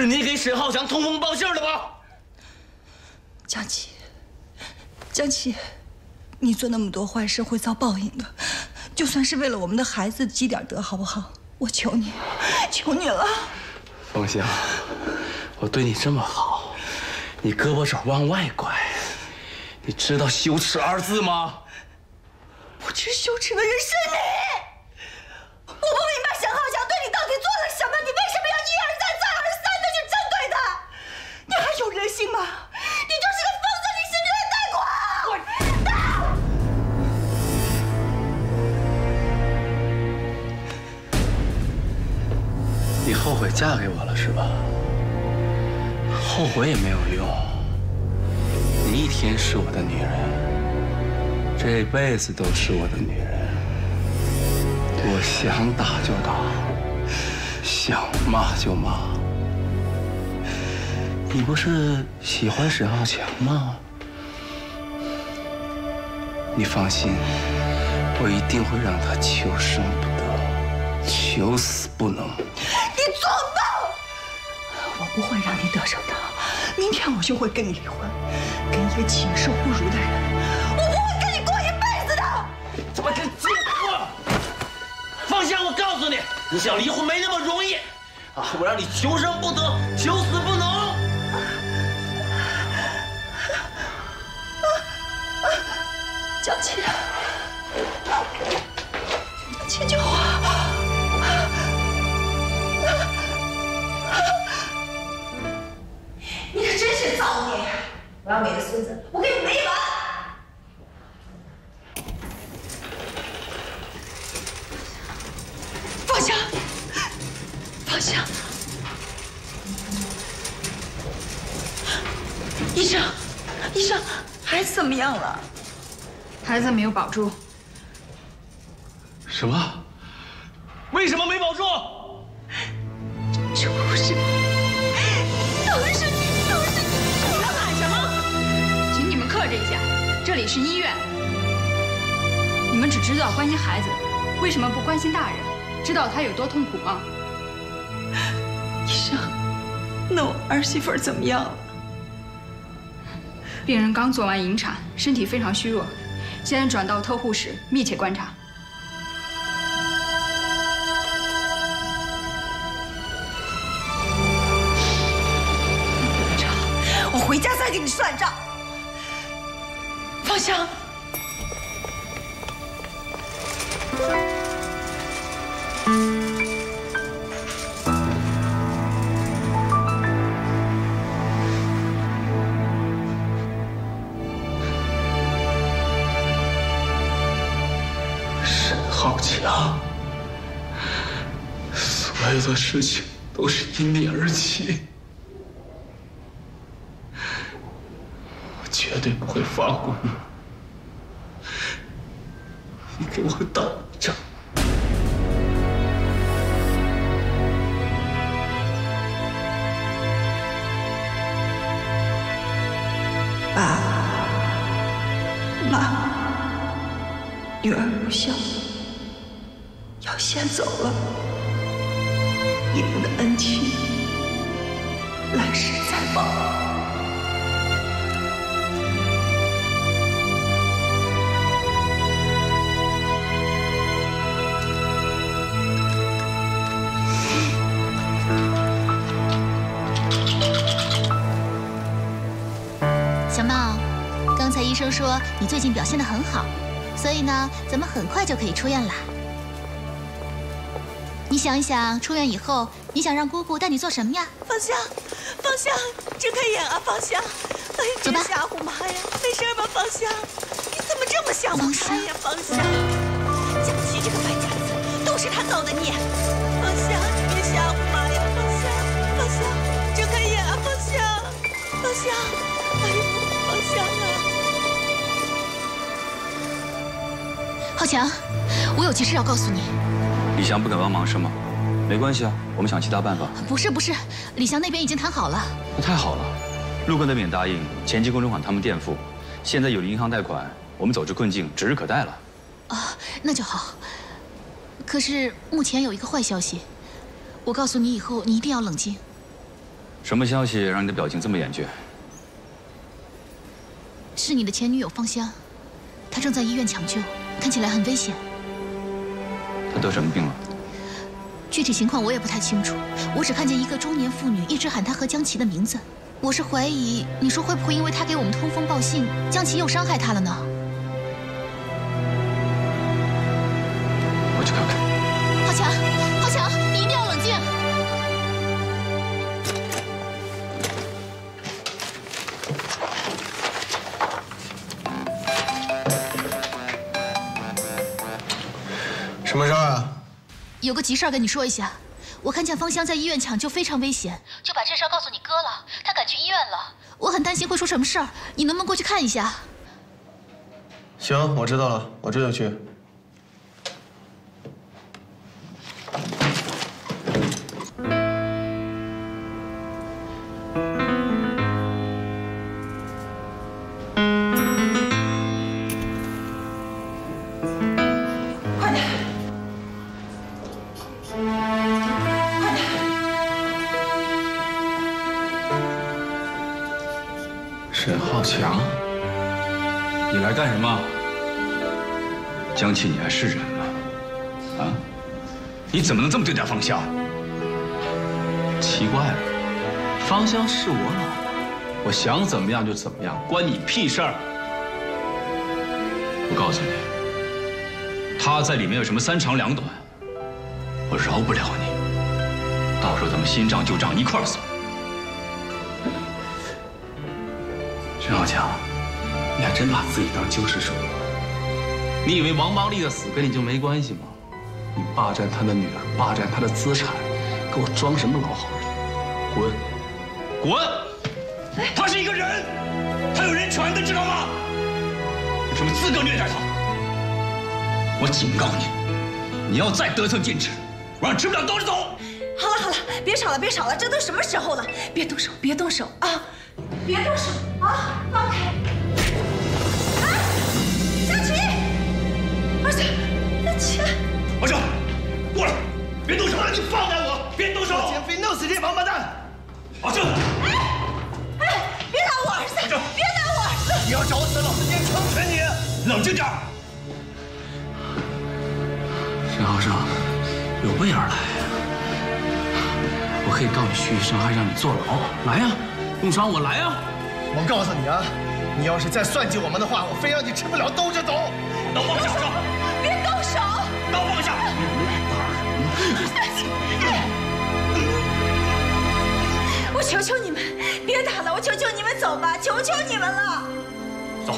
是你给沈浩翔通风报信的吧？江琪，江琪，你做那么多坏事会遭报应的，就算是为了我们的孩子积点德，好不好？我求你，求你了。凤香，我对你这么好，你胳膊肘往外拐，你知道羞耻二字吗？不知羞耻的人是你。悔嫁给我了是吧？后悔也没有用。你一天是我的女人，这辈子都是我的女人。我想打就打，想骂就骂。你不是喜欢沈浩强吗？你放心，我一定会让他求生不得，求死不能。你作暴！我不会让你得逞的。明天我就会跟你离婚，跟一个禽兽不如的人，我不会跟你过一辈子的。怎么这贱货？放下！我告诉你，你想离婚没那么容易啊！我让你求生不得，求死不能。江琪，江琪，救我！可真是造孽！我要没了孙子，我跟你没完！放下，放下！医生，医生，孩子怎么样了？孩子没有保住，什么？为什么没保住？这不是，里是医院。你们只知道关心孩子，为什么不关心大人？知道他有多痛苦吗？医生，那我儿媳妇怎么样了？病人刚做完引产，身体非常虚弱，现在转到特护室密切观察。我回家再给你算账。芳香，沈浩强，所有的事情都是因你而起，绝对不会放过你。你给我等着！爸妈，女儿不孝，要先走了。你们的恩情，来世再报。刚才医生说你最近表现得很好，所以呢，咱们很快就可以出院了。你想一想，出院以后，你想让姑姑带你做什么呀？芳香，芳香，睁开眼啊，芳香！哎，走吧别吓唬妈呀，没事吧，芳香？你怎么这么想不开呀，芳香？江西这个败家子，都是他造的孽。芳香，你别吓唬妈呀，芳香，芳香，睁开眼啊，芳香，芳香，哎呦，浩强，我有急事要告诉你。李翔不肯帮忙是吗？没关系啊，我们想其他办法。不是不是，李翔那边已经谈好了。那太好了，陆哥那边也答应前期工程款他们垫付，现在有了银行贷款，我们走出困境指日可待了。啊，那就好。可是目前有一个坏消息，我告诉你以后，你一定要冷静。什么消息让你的表情这么严峻？是你的前女友芳香，她正在医院抢救，看起来很危险。他得什么病了？具体情况我也不太清楚，我只看见一个中年妇女一直喊他和江琪的名字。我是怀疑，你说会不会因为他给我们通风报信，江琪又伤害他了呢？什么事儿啊？有个急事儿跟你说一下，我看见芳香在医院抢救，非常危险，就把这事儿告诉你哥了。他赶去医院了，我很担心会出什么事儿，你能不能过去看一下？行，我知道了，我这就去。沈浩强，你来干什么？江琪，你还是人吗？啊？你怎么能这么对待芳香？奇怪了，芳香是我老婆，我想怎么样就怎么样，关你屁事儿！我告诉你，她在里面有什么三长两短，我饶不了你。到时候咱们新账旧账一块儿算。沈浩强，你还真把自己当救世主？你以为王邦利的死跟你就没关系吗？你霸占他的女儿，霸占他的资产，给我装什么老好人？滚！滚！他是一个人，他有人权的，知道吗？有什么资格虐待他？我警告你，你要再得寸进尺，我让吃不了兜着走。好了好了，别吵了别吵了，这都什么时候了？别动手别动手啊！别动手啊！放开！啊！佳琪，儿子，佳琪，阿胜，过来，别动手！你放开我！别动手！减肥弄死这王八蛋！阿胜，哎，别打我儿子！别打我儿子！你要找死，老子先成全你！冷静点儿。沈浩生，有备而来。我可以告你蓄意伤害，让你坐牢。来呀，用伤我来呀！我告诉你啊，你要是再算计我们的话，我非让你吃不了兜着走！刀放下，别动手！刀放下。我求求你们，别打了！我求求你们走吧，求求你们了！走。